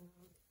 Mm-hmm.